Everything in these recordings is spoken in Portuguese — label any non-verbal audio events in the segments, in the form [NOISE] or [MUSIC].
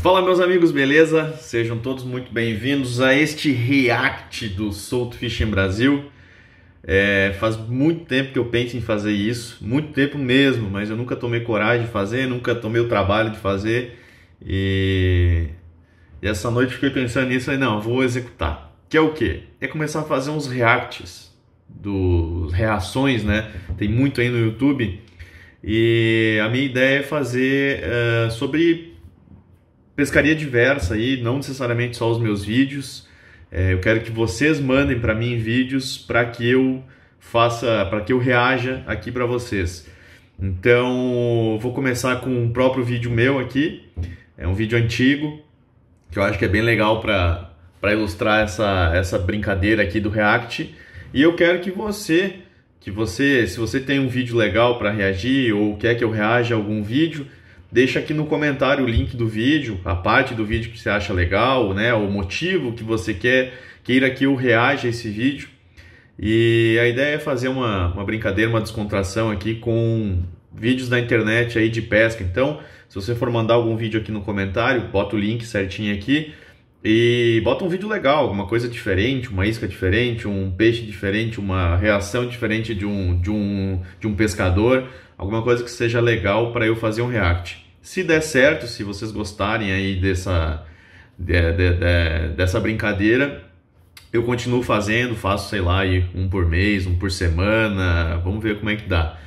Fala meus amigos, beleza? Sejam todos muito bem-vindos a este react do Solto Fishing Brasil. É, faz muito tempo que eu penso em fazer isso, muito tempo mesmo, mas eu nunca tomei coragem de fazer, nunca tomei o trabalho de fazer. E, e essa noite fiquei pensando nisso e não, vou executar. Que é o que? É começar a fazer uns reacts, dos reações, né? Tem muito aí no YouTube. E a minha ideia é fazer uh, sobre pescaria diversa aí, não necessariamente só os meus vídeos. É, eu quero que vocês mandem para mim vídeos para que eu faça, para que eu reaja aqui para vocês. Então, vou começar com um próprio vídeo meu aqui. É um vídeo antigo que eu acho que é bem legal para para ilustrar essa essa brincadeira aqui do React. E eu quero que você que você, se você tem um vídeo legal para reagir ou quer que eu reaja a algum vídeo, Deixa aqui no comentário o link do vídeo, a parte do vídeo que você acha legal, né? O motivo que você quer queira que eu reaja a esse vídeo. E a ideia é fazer uma, uma brincadeira, uma descontração aqui com vídeos da internet aí de pesca. Então, se você for mandar algum vídeo aqui no comentário, bota o link certinho aqui e bota um vídeo legal, alguma coisa diferente, uma isca diferente, um peixe diferente, uma reação diferente de um, de um, de um pescador alguma coisa que seja legal para eu fazer um react. Se der certo, se vocês gostarem aí dessa, de, de, de, dessa brincadeira, eu continuo fazendo, faço, sei lá, um por mês, um por semana, vamos ver como é que dá,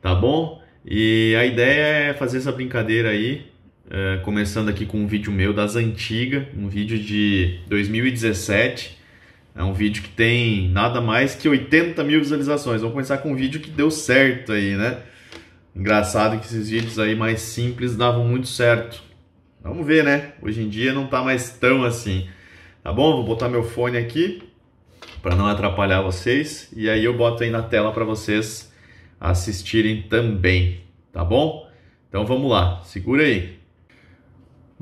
tá bom? E a ideia é fazer essa brincadeira aí, é, começando aqui com um vídeo meu das antigas, um vídeo de 2017, é um vídeo que tem nada mais que 80 mil visualizações. Vamos começar com um vídeo que deu certo aí, né? Engraçado que esses vídeos aí mais simples davam muito certo. Vamos ver, né? Hoje em dia não tá mais tão assim. Tá bom? Vou botar meu fone aqui para não atrapalhar vocês e aí eu boto aí na tela para vocês assistirem também, tá bom? Então vamos lá, segura aí.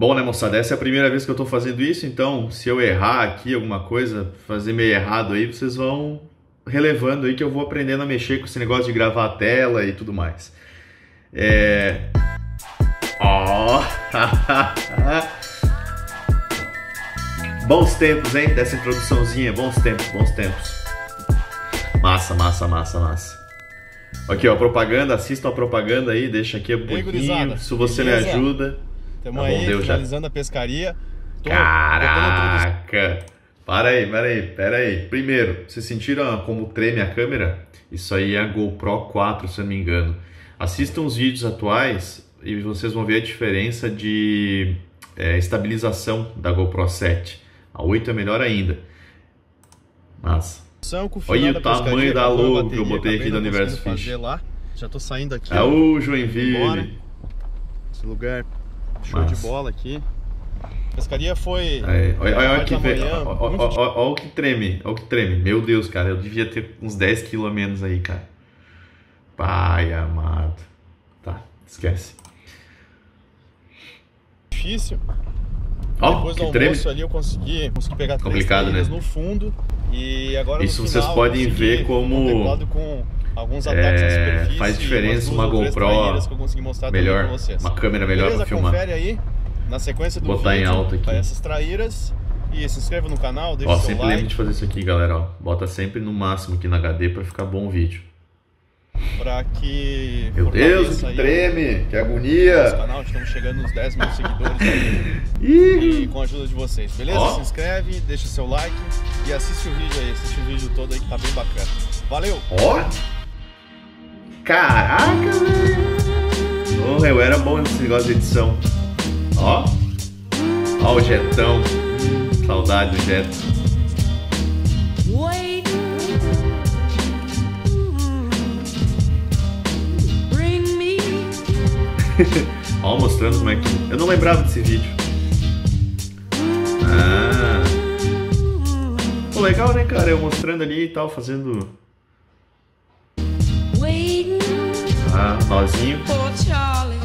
Bom, né, moçada, essa é a primeira vez que eu tô fazendo isso, então se eu errar aqui alguma coisa, fazer meio errado aí, vocês vão relevando aí que eu vou aprendendo a mexer com esse negócio de gravar a tela e tudo mais. É. Ó! Oh. [LAUGHS] bons tempos, hein? Dessa introduçãozinha. Bons tempos, bons tempos. Massa, massa, massa, massa. Aqui, ó, propaganda. Assistam a propaganda aí. Deixa aqui um pouquinho. Se você Beleza? me ajuda. Tamo tá aí, Deus finalizando já. a pescaria. Tô, Caraca! Para aí, para aí, pera aí. Primeiro, vocês sentiram como treme a câmera? Isso aí é a GoPro 4, se eu não me engano. Assistam os vídeos atuais e vocês vão ver a diferença de é, estabilização da GoPro 7. A 8 é melhor ainda. Mas. Olha o tamanho da logo que eu botei aqui do Universo Fish. Lá. Já tô saindo aqui. É o Joinville. Esse lugar show Mas. de bola aqui. A pescaria foi. É, olha, olha, olha, que manhã, olha, olha, olha, o que treme, olha o que treme. Meu Deus, cara, eu devia ter uns 10 quilos a menos aí, cara. Pai amado. Tá, esquece. Difícil. Oh, Depois do treme. almoço ali eu consegui, consegui pegar Complicado, né? no fundo. E agora Isso no vocês final, podem ver como com alguns ataques é, faz diferença uma GoPro melhor, uma câmera melhor para filmar. confere aí na sequência do Botar vídeo, em alta aqui. essas traíras e se inscreva no canal, deixa ó, seu sempre like. lembre de fazer isso aqui, galera, ó. Bota sempre no máximo aqui na HD para ficar bom o vídeo para que. Meu Deus, que treme, que agonia! Nosso canal, estamos chegando nos 10 mil seguidores aí, [LAUGHS] e com a ajuda de vocês, beleza? Oh. Se inscreve, deixa seu like e assiste o vídeo aí, assiste o vídeo todo aí que tá bem bacana. Valeu! Ó! Caraca, velho! Oh, eu era bom nesse negócio de edição. Ó! Ó o jetão. Saudade do jeto. [LAUGHS] Ó, mostrando como é que. Eu não lembrava desse vídeo. Ah. Pô, legal, né, cara? Eu mostrando ali e tal, fazendo. Ah, nozinho.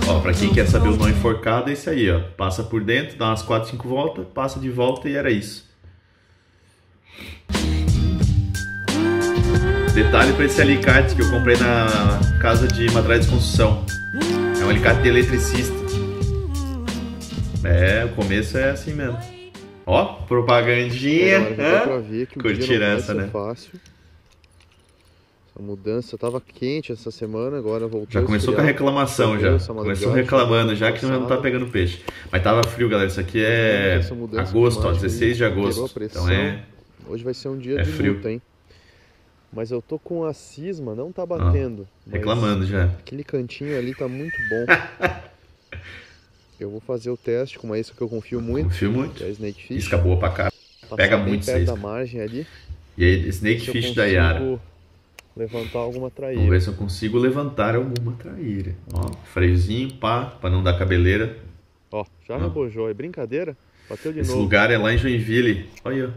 Ó, pra quem quer saber o nó enforcado, é esse aí, ó. Passa por dentro, dá umas 4, 5 voltas, passa de volta e era isso. Detalhe para esse alicate que eu comprei na casa de materiais de construção. É um alicate de eletricista. É, o começo é assim mesmo. Ó, propagandinha. Pra Curtir vai essa, né? fácil. Essa mudança tava quente essa semana, agora voltou Já a começou com a reclamação já. Começou reclamando já que não tá pegando peixe. Mas tava frio, galera. Isso aqui é agosto, ó, climática 16 de a agosto. Então é. Hoje vai ser um dia É de frio. luta, hein? Mas eu tô com a cisma, não tá batendo. mas Reclamando já. Aquele cantinho ali tá muito bom. [LAUGHS] eu vou fazer o teste com uma isca que eu confio muito, Confio muito. é a Snake Fish. Isca boa pra cá. Pega muito essa da margem ali. E aí, Snake se eu Fish da Yara. Levantar alguma Vamos traíra. ver se eu consigo levantar alguma traíra. Ó, freiozinho, pá, pra não dar cabeleira. Ó, já Ah. rebojou. É brincadeira? Bateu de Esse novo. lugar é lá em Joinville. Olha,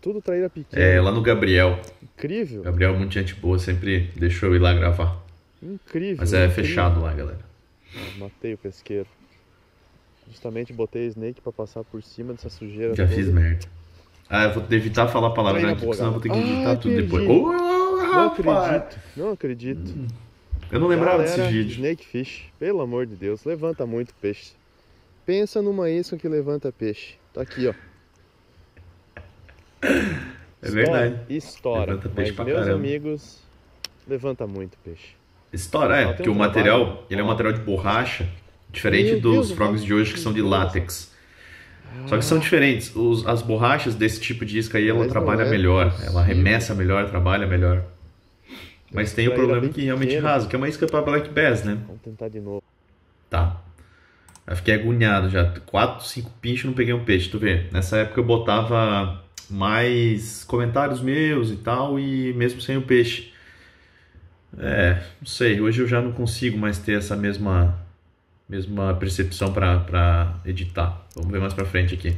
Tudo traíra pequena. é lá no Gabriel. Incrível. Gabriel, muito gente boa, sempre deixou eu ir lá gravar. Incrível. Mas é incrível. fechado lá, galera. Ah, Matei o pesqueiro. Justamente botei Snake pra passar por cima dessa sujeira. Já toda. fiz merda. Ah, eu vou evitar falar palavrão Treina aqui, porque senão eu vou ter que editar Ah, tudo perdi. depois. Ô, Não acredito. Não acredito. Eu não lembrava Galera, desse vídeo. Snake Fish, pelo amor de Deus, levanta muito peixe. Pensa numa isca que levanta peixe. Tá aqui, ó. É verdade. Estoura. Levanta peixe Mas pra meus caramba. amigos, levanta muito peixe. História, é, porque um o material, trabalho. ele é um material de borracha, diferente Meu dos Deus, frogs eu de hoje que são de Deus. látex. Só que são diferentes. Os- as borrachas desse tipo de isca aí, ela Mas trabalha é melhor. possível. Ela arremessa melhor, trabalha melhor. Mas tem o problema que realmente pequena. rasga, que é uma isca para black bass, né? Vamos tentar de novo. Tá. Eu fiquei agoniado já. Quatro, cinco pinchos não peguei um peixe, tu vê. Nessa época eu botava mais comentários meus e tal, e mesmo sem o peixe. É, não sei. Hoje eu já não consigo mais ter essa mesma, mesma percepção pra editar. Vamos ver mais pra frente aqui.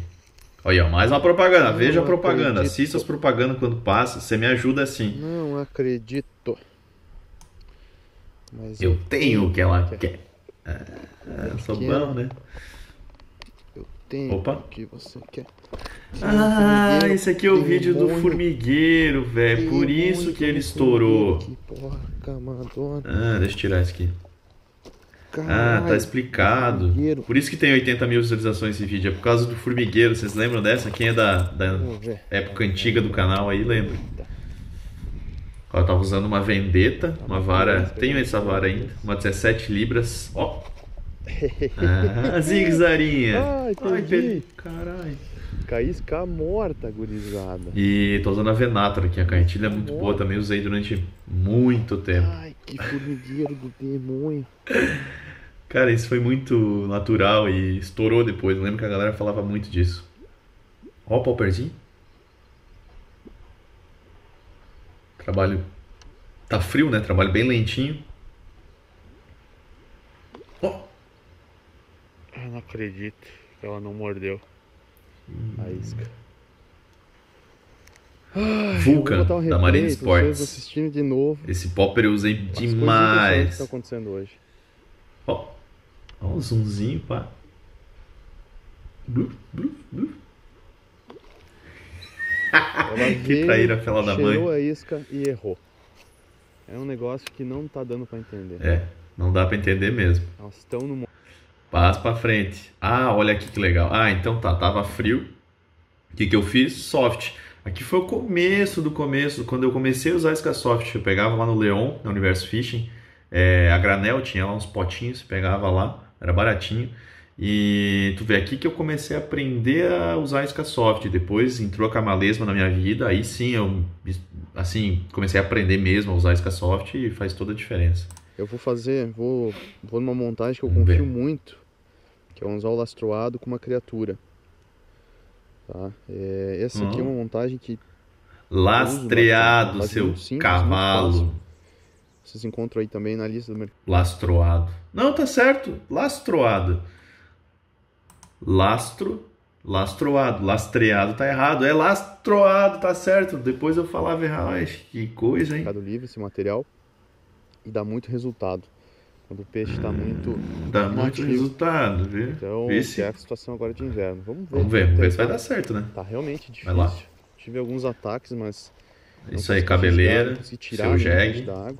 Olha, mais uma propaganda. Não Veja a propaganda. acredito. Assista as propagandas quando passa. Você me ajuda assim. Não acredito. Mas Eu tenho o que ela quer. quer. É, eu sou bom, né? Eu tenho Opa. o que você quer. Ah, Formigueiro, esse aqui é o vídeo do formigueiro, velho. Por isso que ele estourou. Que porca, Madonna. Ah, deixa eu tirar isso aqui. Ah, Caralho, tá explicado. formigueiro. Por isso que tem 80 mil visualizações esse vídeo. É por causa do formigueiro. Vocês lembram dessa? Quem é da, da época antiga do canal aí lembra. Ó, tava usando uma vendetta, uma vara. Tenho essa vara ainda. Uma 17 libras. Ó. [LAUGHS] Ah, zigzarinha. Ai, Ai, perdi. per- Caralho. Caísca morta, gurizada. E tô usando a Venator aqui, a carretilha é muito boa, também usei durante muito tempo. Ai, que formigueiro do demônio. Cara, isso foi muito natural e estourou depois. Eu lembro que a galera falava muito disso. Ó o pauperzinho. Trabalho. Tá frio, né? Trabalho bem lentinho. Ó. Eu não acredito que ela não mordeu a isca. Ai, Vulcan, um da vocês Sports. assistindo de novo. Esse popper eu usei coisas impressionantes que demais. estão acontecendo hoje. Ó. Ó um zoomzinho, pá. Bluf, bluf, bluf. [LAUGHS] Que traíra fela da mãe. cheirou a isca e errou. É um negócio que não tá dando pra entender. É, não dá pra entender mesmo. Elas estão no Passa pra frente. Ah, olha aqui que legal. Ah, então tá, tava frio. O que que eu fiz? Soft. Aqui foi o começo do começo, quando eu comecei a usar isca soft. Eu pegava lá no Leon, na Universo Fishing, é, a granel tinha lá uns potinhos, pegava lá, era baratinho. E tu vê aqui que eu comecei a aprender a usar isca soft. Depois entrou a camalesma na minha vida, aí sim eu assim, comecei a aprender mesmo a usar isca soft e faz toda a diferença. Eu vou fazer, vou, vou numa montagem que eu confio ver. muito, que é um anzol lastroado com uma criatura. Tá? É, essa aqui é Hum. uma montagem que Lastreado, seu cavalo. Vocês encontram aí também na lista do mercado. Lastroado. Não, tá certo. Lastroado. Lastro. Lastroado. Lastreado tá errado. É lastroado, tá certo. Depois eu falava errado. Ai, que coisa, hein? Mercado Livre esse material e dá muito resultado. Quando o peixe está muito. Dá muito resultado, viu? Então, Vê que se- é a situação agora de inverno. Vamos ver. Vamos ver, vamos ver se vai dar certo, né? Tá realmente difícil. Vai lá. Tive alguns ataques, mas. Isso aí, cabeleira, tirar seu jegue. da água.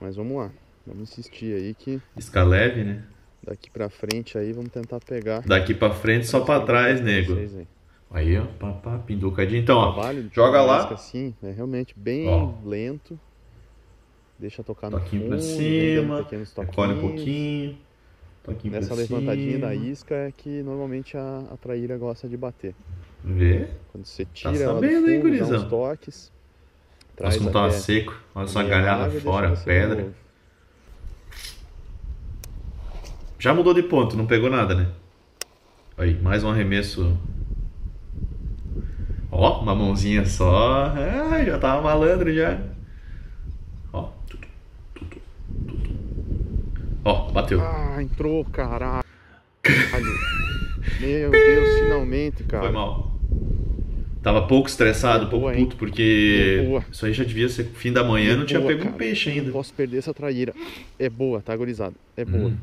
Mas vamos lá. Vamos insistir aí que Isca leve, né? Daqui pra frente aí, vamos tentar pegar. Daqui pra frente, só pra trás, nego. Aí. Aí, ó, pá, pá, pinducadinho. Então, ó, joga lá. isca, Assim, é realmente bem Ó. lento. Deixa tocar no toquinho fundo, pra cima, recolhe um pouquinho. Toquinho Nessa levantadinha cima. da isca é que normalmente a, a traíra gosta de bater. Vê. Quando você tira ela do Tá sabendo, hein, fundo, dá gurizão? uns toques. Nossa, como tava seco. Olha só a galhada fora, pedra. novo. Já mudou de ponto, não pegou nada, né? Aí, mais um arremesso. Ó, uma mãozinha só. Ah, já tava malandro já. Ó. Ó, bateu. Ah, entrou, caralho. [LAUGHS] Meu Deus, finalmente, cara. Foi mal. Tava pouco estressado, pouco hein? puto, porque Boa. isso aí já devia ser fim da manhã, não tinha Boa, pego um cara. peixe ainda. Não posso perder essa traíra. É boa, tá, gurizada? É boa. Hum.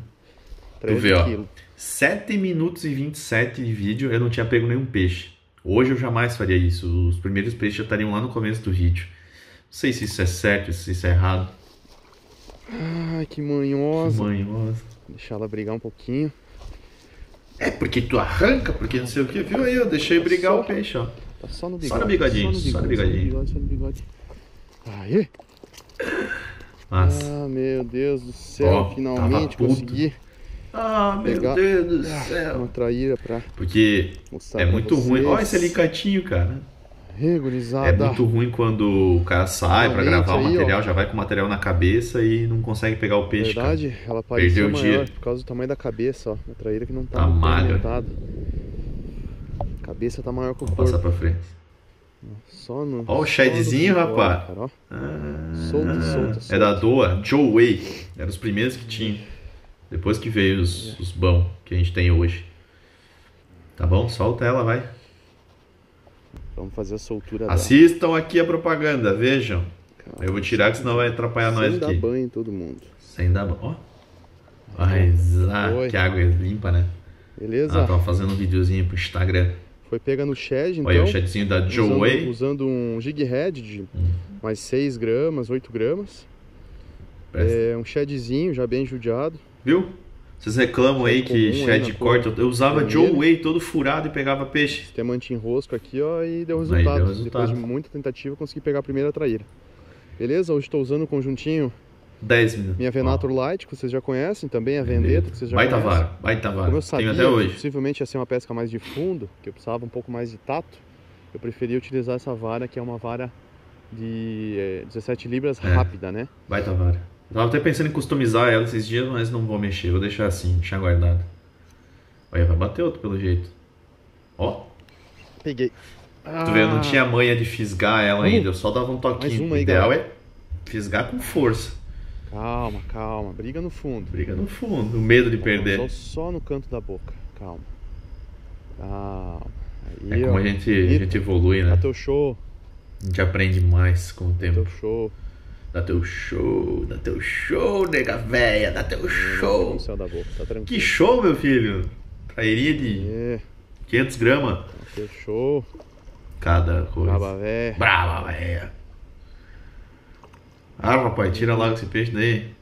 Tu 13 vê, ó. quilos. 7 minutos e 27 de vídeo, eu não tinha pego nenhum peixe. Hoje eu jamais faria isso. Os primeiros peixes já estariam lá no começo do vídeo. Não sei se isso é certo, se isso é errado. Ai, que manhosa. Manhosa. Deixar ela brigar um pouquinho. É porque tu arranca, porque não sei o que. Viu aí, eu deixei brigar o peixe, ó. Tá só no bigode. Só no bigodinho, só no bigodinho. Só no bigode, só no bigode. Aê! Massa. Ah, meu Deus do céu. Ó, finalmente consegui Ah, meu pegar- Deus do uma céu. traíra pra Porque é muito ruim. vocês. Olha esse alicatinho, cara. Ê, É muito ruim quando o cara sai pra Realmente gravar o material, já vai com o material na cabeça e não consegue pegar o peixe, cara. verdade, ela parecia Perdeu o maior dia. por causa do tamanho da cabeça, ó. Uma traíra que não tá, Tá alimentada. A cabeça tá maior que o Vou corpo. passar pra frente. Só no. Ó o bigode, rapaz. Ah, Solta, solta, É da Doa, Joe Way. Era os primeiros que tinha. Depois que veio os, os bons que a gente tem hoje. Tá bom? Solta ela, vai. Vamos fazer a soltura. Assistam aqui a propaganda, vejam. Eu vou tirar que senão vai atrapalhar Sem nós dar aqui. banho em todo mundo. Sem dar banho. Ó. Mas, ah, que água limpa, né? Beleza? Ah, tava fazendo um videozinho pro Instagram. Foi pega no shed, então. Olha o chatzinho da Joe usando, Way. usando um jig head de Hum. mais 6 gramas, 8 gramas. Presta. É um shedzinho já bem judiado. Viu? Vocês reclamam aí que shed corta. Eu usava. Joe Way todo furado e pegava peixe. Diamante em rosco aqui, ó, e deu resultado. deu resultado. Depois de muita tentativa, consegui pegar a primeira traíra. Beleza? Hoje estou usando o conjuntinho 10 minutos. minha Venator Light, que vocês já conhecem, também a. Vendetta, que vocês já Baita conhecem. vara, baita vara. Como eu sabia Tenho até hoje. possivelmente ia ser uma pesca mais de fundo, que eu precisava um pouco mais de tato, eu preferi utilizar essa vara, que é uma vara de eh, 17 libras É. rápida, né? Baita vara. Eu tava até pensando em customizar ela esses dias, mas não vou mexer. Vou deixar assim, deixar guardado. Olha, vai bater outro pelo jeito. Ó, Peguei. tu vê, eu não tinha manha de fisgar ela ainda. Eu só dava um toquinho. Mais uma o aí, ideal galera. é fisgar com força. Calma, calma. Briga no fundo. Briga no fundo, o medo de perder. Só, só no canto da boca. Calma. Calma. Aí, É como ó. a gente, a gente evolui, Dá né? teu show. A gente aprende mais com o tempo. Teu show. Dá teu show, dá teu show, nega véia, dá teu show. No céu da boca. Tá tranquilo. Que show, meu filho. Trairia de É, 500 gramas teu show. cada coisa. Braba véia. Brava, véia. Ah, rapaz, tira logo esse peixe daí.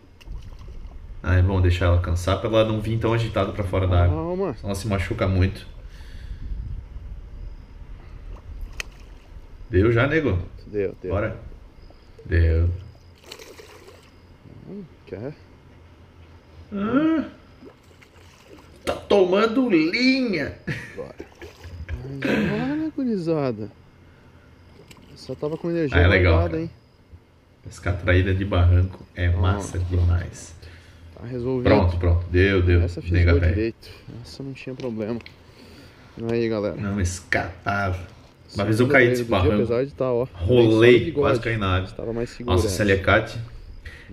Ah, é bom deixar ela cansar pra ela não vir tão agitada pra fora da água. Calma. Senão ela se machuca muito. Deu já, nego? Deu, deu. Bora. Deu. Quer? Ah, tá tomando linha. Mas olha, gurizada. Só tava com energia Ah, é legal, guardada, hein? Pescar traída de barranco é massa demais. Tá resolvido. Pronto, pronto. Deu, deu. Essa Nega fisgou velha. direito. Essa não tinha problema. Aí, galera. Não escapava. Uma vez eu caí traíra desse do dia, barranco. Apesar de estar, ó. Rolei, quase caí na água. Estava mais seguro. Nossa, esse alicate.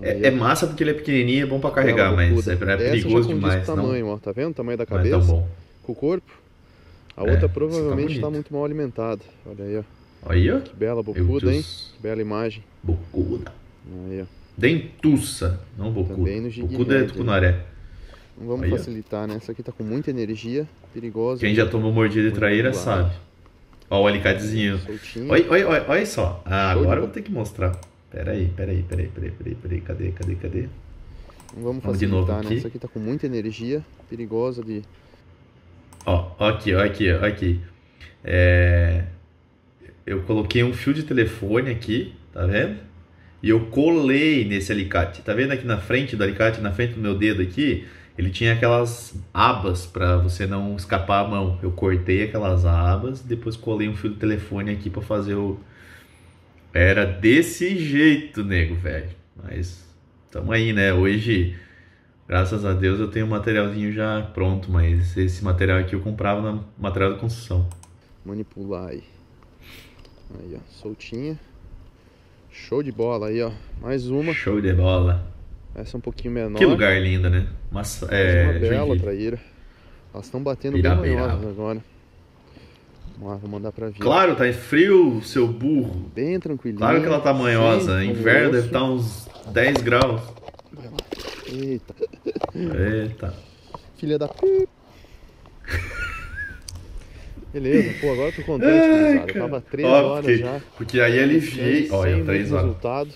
É, é massa porque ele é pequenininho, é bom pra carregar, mas é, é perigoso demais. O Não, tamanho, ó. Tá vendo o tamanho da não é tão cabeça? bom. com o corpo. A É, outra essa provavelmente tá está bonita. muito mal alimentada. Olha aí, ó. Aí, ó. Que bela bocuda, hein? Bela imagem. Bocuda. Aí, ó. Dentuça, não bocuda. Também no Bocuda é tucunaré. Não vamos Aí, ó. facilitar, né? Essa aqui tá com muita energia, perigosa. Quem já tomou mordida de traíra sabe. Ó o alicatezinho. Soltinho. Olha, olha, olha, olha só. Ah, agora eu vou ter que mostrar. Peraí, peraí, peraí, peraí, peraí, peraí, peraí. Cadê, cadê, cadê? Não vamos facilitar, né? Isso aqui tá com muita energia, perigosa de... Ó, ó aqui, ó aqui, ó aqui. É... Eu coloquei um fio de telefone aqui, tá vendo? E eu colei nesse alicate. Tá vendo aqui na frente do alicate, na frente do meu dedo aqui? Ele tinha aquelas abas para você não escapar a mão. Eu cortei aquelas abas, depois colei um fio de telefone aqui para fazer o. Era desse jeito, nego, velho. Mas tamo aí, né? Hoje, graças a Deus, eu tenho um materialzinho já pronto, mas esse material aqui eu comprava na material de construção. Manipular aí. Aí, ó, soltinha. Show de bola aí, ó. Mais uma. Show de bola. Essa é um pouquinho menor. Que lugar lindo, né? Mas, é, uma bela traíra. Elas estão batendo Irá, bem manhosas agora. Vamos lá, vou mandar pra vir. Claro, tá frio, seu burro. Bem tranquilinho. Claro que ela tá manhosa. Inverno deve estar tá uns 10 graus. Eita. Eita. Filha da [LAUGHS] Beleza, pô, agora eu tô contente, Ai, Eu tava 3 horas porque, já. Porque aí aliviei. Olha, 3 horas. Resultado.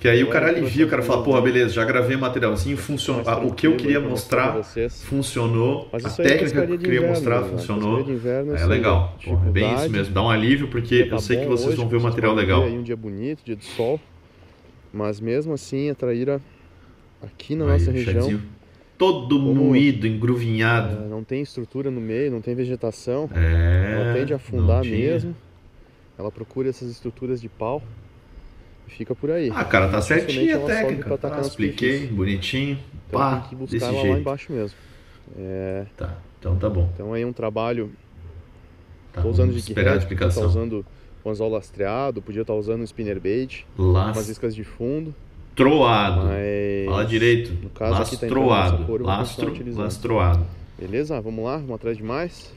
Que aí o cara alivia, o cara fala, porra, beleza, já gravei o materialzinho, funcionou. Ah, o que eu queria mostrar funcionou. A técnica que eu queria mostrar né? funcionou. É legal. Porra, é bem isso mesmo. Dá um alívio, porque eu sei que vocês vão ver o material legal. Aí um dia bonito, dia de sol. Mas mesmo assim, a traíra aqui na nossa região. Todo moído, engruvinhado. É, não tem estrutura no meio, não tem vegetação. É, ela tende a afundar mesmo. Ela procura essas estruturas de pau. Fica por aí. Ah, cara, tá certinho a técnica. Tá, expliquei, bonitinho. Então pá, tem que buscar desse ela jeito. lá embaixo mesmo. É... Tá, então tá bom. Então aí é um trabalho. Tá, tô usando de esperar a explicação. Tá usando um anzol lastreado, podia estar tá usando um spinnerbait, Last... umas iscas de fundo. Troado. Mas... Fala direito. No caso lastroado. Aqui tá cor, Lastro, lastroado. Beleza? Vamos lá, vamos atrás de mais.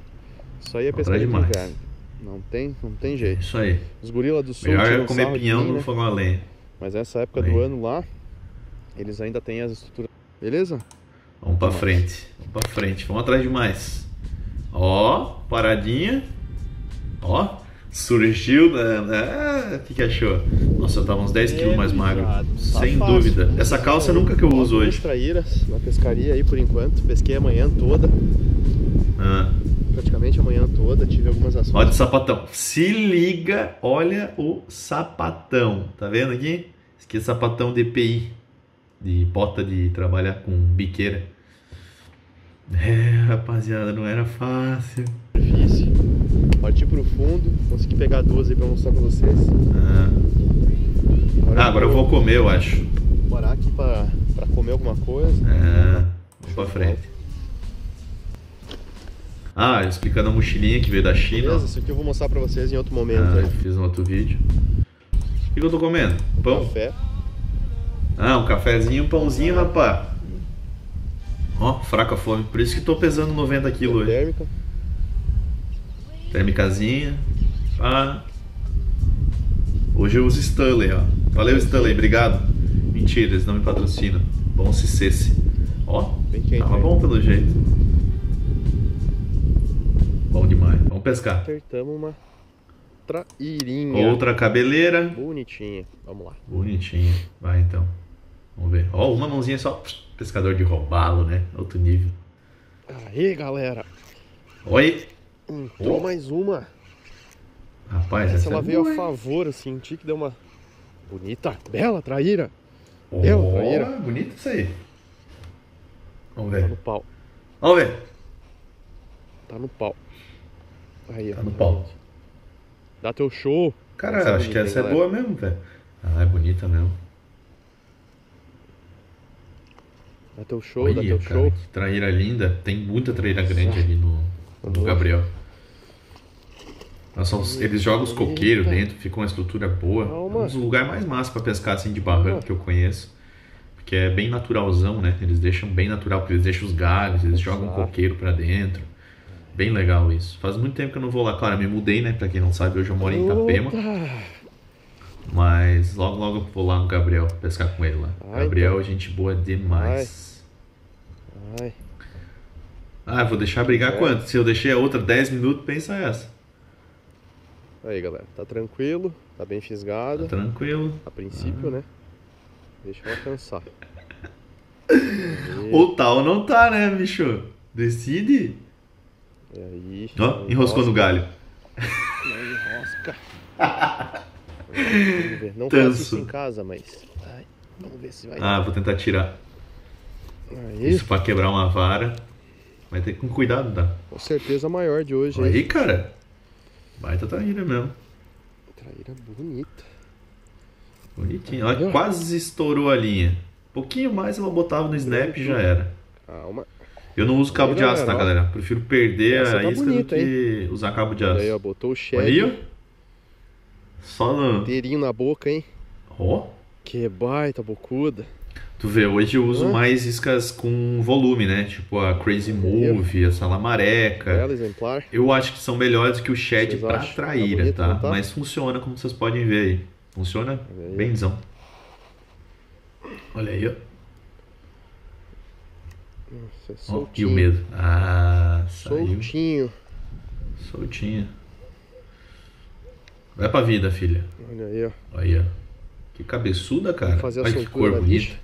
Isso aí é pescaria de inverno. Não tem, não tem jeito. Isso aí. Os gorilas do sul Melhor é comer pinhão no né? fogão a lenha. Mas nessa época aí. do ano lá, eles ainda têm as estruturas. Beleza? Vamos pra frente. Vamos pra frente. Vamos atrás de mais. Ó, paradinha. Ó, surgiu, né? né? O que, que achou? Nossa, eu tava uns 10 quilos mais magro. Tá sem fácil. dúvida. Essa calça nunca que eu uso hoje. Traíras na pescaria aí por enquanto. Pesquei a manhã toda. Ah praticamente a manhã toda, tive algumas ações. Olha o sapatão. Se liga, olha o sapatão. Tá vendo aqui? Esse aqui é sapatão DPI. De bota de trabalhar com biqueira. É, rapaziada, não era fácil. Parti pro fundo, consegui pegar duas aí pra mostrar pra vocês. Ah, agora, ah, agora eu vou comer, eu acho. Vou parar aqui pra, pra comer alguma coisa. É, vamos pra frente. Ah, explicando a mochilinha que veio da China. Beleza, isso aqui eu vou mostrar pra vocês em outro momento. Ah, fiz um outro vídeo. O que eu tô comendo? Pão? Café. Ah, um cafezinho, um pãozinho, rapaz. Ó, fraca fome. Por isso que tô pesando 90 quilos hoje. Térmica. Térmicazinha. Ah. Hoje eu uso Stanley, ó. Valeu, Stanley, obrigado. Mentira, eles não me patrocinam. Bom se cesse. Ó, quente, tava bom pelo jeito. Bom demais. Vamos pescar. Apertamos uma trairinha. Outra cabeleira. Bonitinha. Vamos lá. Bonitinha. Vai então. Vamos ver. Ó, uma mãozinha só. Pescador de robalo, né? Outro nível. Aí, galera. Oi. Entrou oh. mais uma. Rapaz, essa, essa ela é veio boa, a favor, eu senti que deu uma bonita, bela traíra. Oh, bela traíra. Bonito isso aí. Vamos ver. Tá no pau. Vamos ver. Tá no pau. Aí, tá no pau. Dá teu show. Cara, essa acho que essa é boa mesmo, velho. Ah, é bonita mesmo. Dá teu show, Olha, dá teu cara, show. Que traíra linda. Tem muita traíra grande ali no, no Gabriel. eles jogam os coqueiros dentro, fica uma estrutura boa. É um dos lugares mais massa para pescar assim de barranco que eu conheço. Porque é bem naturalzão, né? Eles deixam bem natural, porque eles deixam os galhos, eles jogam coqueiro para dentro. Bem legal isso. Faz muito tempo que eu não vou lá. Claro, me mudei, né? Pra quem não sabe, hoje eu moro em Itapema. Mas logo, logo eu vou lá no Gabriel pescar com ele lá. Ai, Gabriel é gente boa demais. Ai. Ah, vou deixar brigar é. quanto? Se eu deixei a outra 10 minutos, pensa essa. Aí, galera. Tá tranquilo. Tá bem fisgado. Tá tranquilo. A princípio, ah. né? Deixa eu alcançar. [LAUGHS] Ou tá ou não tá, né, bicho? Decide. E aí? Ó, enroscou no galho. [LAUGHS] Não enrosca. Não faço isso em casa, mas. Ai, vamos ver se vai. Ah, vou tentar tirar. Aí, Isso pra quebrar uma vara. Vai ter que com cuidado, tá? com certeza maior de hoje. Aí, Aí. cara. Baita traíra mesmo. Traíra bonita. Bonitinho. Olha, quase estourou a linha. Pouquinho mais ela botava no snap e já era. Calma. Eu não uso cabo de aço, tá, galera? Prefiro perder Essa a tá isca bonita, do que usar cabo de Olha aço. aí, ó, botou o Olha aí, ó. Só no. Inteirinho na boca, hein? Ó. Que baita bocuda. Tu vê, hoje eu uso Hã? mais iscas com volume, né? Tipo a Crazy Move, a Salamareca. Eu acho que são melhores que o Shed pra acham? traíra, Tá tá? Mas funciona como vocês podem ver aí. Funciona aí. bemzão. Olha aí, ó. Nossa, é Ó, E soltinho. o medo. Ah, saiu. Soltinho. Soltinha. Vai pra vida, filha. Olha aí, ó. Olha aí, ó. Que cabeçuda, cara. Vamos fazer a Olha que cor bonita. bicha.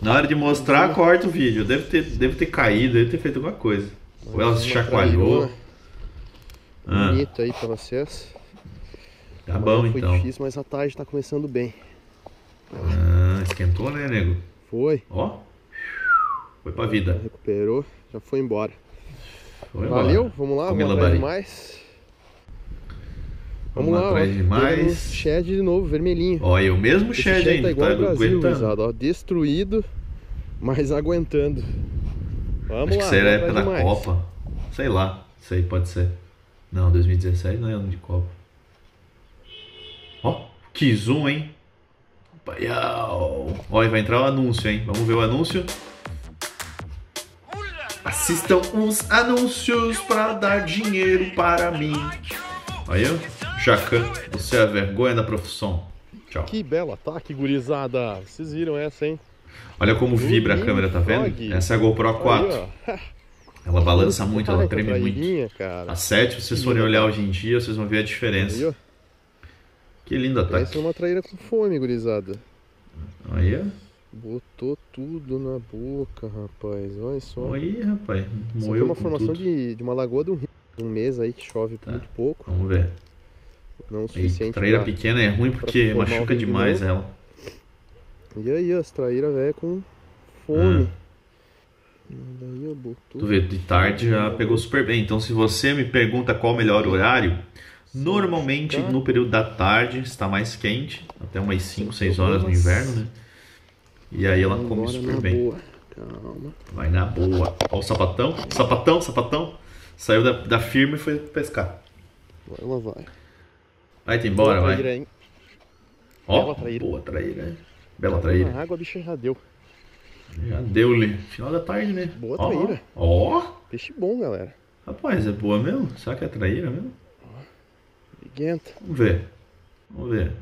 Na hora de mostrar, corta o vídeo. Deve ter, deve ter caído, deve ter feito alguma coisa. Ou ela se chacoalhou. Ah, Bonita aí pra vocês. tá bom foi então. difícil, mas a tarde tá começando bem. Ah, esquentou, né, nego? Foi. Ó. Foi pra vida. Recuperou. Já foi embora. Foi embora. Valeu, vamos lá, vamos mais. Vamos Vamos, lá, atrás ó. de mais. Shed de novo, vermelhinho. Olha, o mesmo Esse shed shed ainda, tá igual tá Brasil, aguentando. gurizada, ó. Destruído, mas aguentando. Vamos Acho que lá, isso aí era vamos época da mais. Copa. Sei lá, isso aí pode ser. Não, 2017 não é ano de Copa. Ó, que zoom, hein? Paiau. Ó, e vai entrar o anúncio, hein? Vamos ver o anúncio. Assistam os anúncios pra dar dinheiro para mim. Ó. Jacan, você é a vergonha da profissão. Tchau. Que belo ataque, gurizada. Vocês viram essa, hein? Olha como vibra a câmera, tá vendo? Essa é a GoPro 4. Aí, ó. [LAUGHS] Ela balança muito, ela treme muito. A 7, se vocês forem olhar hoje em dia, vocês vão ver a diferença. Que lindo Essa é ataque. uma traíra com fome, gurizada. Aí, ó. Botou tudo na boca, rapaz. Olha só. Aí, rapaz. Isso aqui é Moeu uma formação tudo. de, de uma lagoa de um rio. Um mês aí que chove Tá. muito pouco. Vamos ver. Não o suficiente traíra pra... pequena é ruim porque machuca demais ela. E aí, as traíras velha com fome. Botou. Ah. Tu vê, de tarde já pegou super bem. Então, se você me pergunta qual o melhor horário, normalmente no período da tarde está mais quente, até umas 5, 6 horas no inverno, né? E aí ela come super bem. Vai na boa. Ó o sapatão, sapatão, sapatão. Saiu da, da firma e foi pescar. Vai. Vai, te embora, Boa vai. traíra? Ó, traíra. boa traíra. hein? Bela Na traíra. água a bicha já deu. Já deu-lhe. Final da tarde, né? Boa Ó, traíra. Ó, Peixe bom, galera. rapaz, é boa mesmo? Será que é traíra mesmo? Briguenta. Vamos ver. Vamos ver.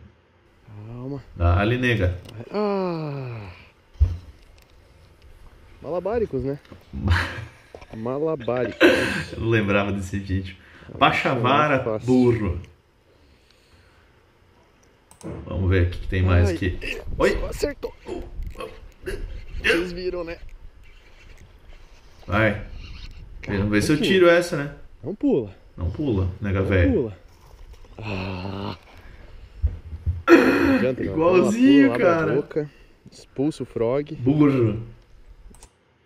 Calma. Dá-lhe, nega. Ah! Malabáricos, né? [LAUGHS] Malabáricos. Eu não lembrava desse vídeo. Pachavara fácil. burro. Vamos ver o que, que tem mais Ai. aqui. Oi! Acertou. Vocês viram, né? Vai. Vamos ver se eu tiro essa, né? Não pula. Não pula, nega Não pula. Ah. Não adianta, galera. Igualzinho, Pula, cara. boca, expulsa o frog. Burro.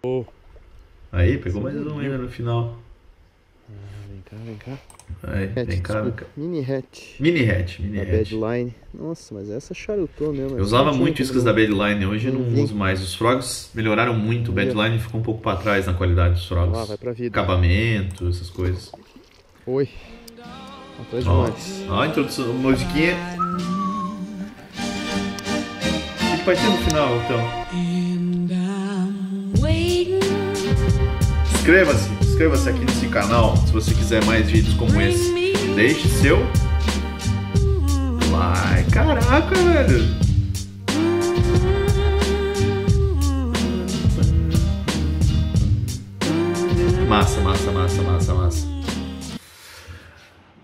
Oh. Aí, pegou mais um ainda no final. Vem cá, vem cá. Aí, Hatch, vem cá, vem desculpa. cá. Mini hatch. Mini hatch, mini Da hatch. Badline. Nossa, mas essa charutou mesmo. Eu usava Não tinha muito iscas da Badline, hoje eu não uso mais. Os frogs melhoraram muito, o. Badline ficou um pouco para trás na qualidade dos frogs. Ah, vai pra vida. Acabamento, essas coisas. Oi. Atrás Ó, demais. ó a introdução, musiquinha. O que vai ter no final, então? Inscreva-se, inscreva-se aqui nesse canal se você quiser mais vídeos como esse. Deixe seu like. Caraca, velho. Massa, massa, massa, massa, massa.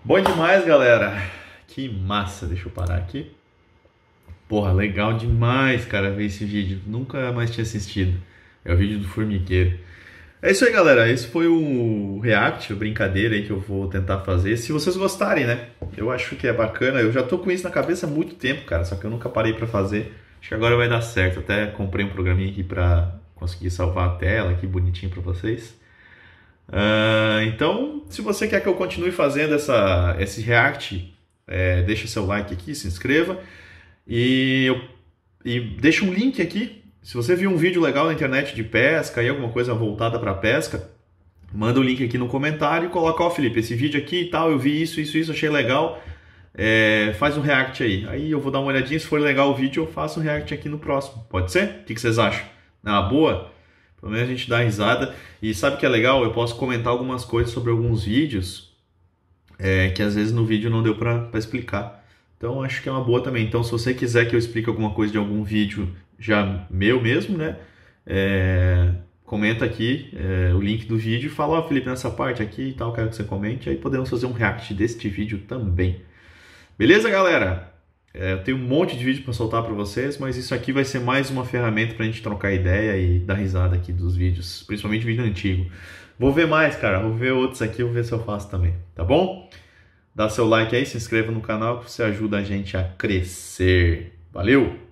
Bom demais, galera. Que massa. Deixa eu parar aqui. Porra, legal demais, cara, ver esse vídeo. Nunca mais tinha assistido. É o vídeo do formigueiro. É isso aí, galera. Esse foi o React, a brincadeira aí que eu vou tentar fazer. Se vocês gostarem, né? Eu acho que é bacana. Eu já tô com isso na cabeça há muito tempo, cara. Só que eu nunca parei para fazer. Acho que agora vai dar certo. Até comprei um programinha aqui para conseguir salvar a tela aqui bonitinho para vocês. Uh, então, se você quer que eu continue fazendo essa, esse React, é, deixa seu like aqui, se inscreva e, eu, e deixa um link aqui. Se você viu um vídeo legal na internet de pesca e alguma coisa voltada para pesca, manda o link aqui no comentário e coloca, ó oh, Felipe, esse vídeo aqui e tal, eu vi isso, isso, isso, achei legal. É, faz um react aí. Aí eu vou dar uma olhadinha, se for legal o vídeo, eu faço um react aqui no próximo. Pode ser? O que, vocês acham? Na boa? Pelo menos a gente dá risada. E sabe o que é legal? Eu posso comentar algumas coisas sobre alguns vídeos é, que às vezes no vídeo não deu para explicar. Então acho que é uma boa também. Então se você quiser que eu explique alguma coisa de algum vídeo já meu mesmo, né? É, comenta aqui é, o link do vídeo e fala, ó oh, Felipe, nessa parte aqui e tal, quero que você comente. Aí podemos fazer um react deste vídeo também. Beleza, galera? É, eu tenho um monte de vídeo para soltar para vocês, mas isso aqui vai ser mais uma ferramenta para a gente trocar ideia e dar risada aqui dos vídeos, principalmente vídeo antigo. Vou ver mais, cara, vou ver outros aqui, vou ver se eu faço também, tá bom? Dá seu like aí, se inscreva no canal que você ajuda a gente a crescer. Valeu!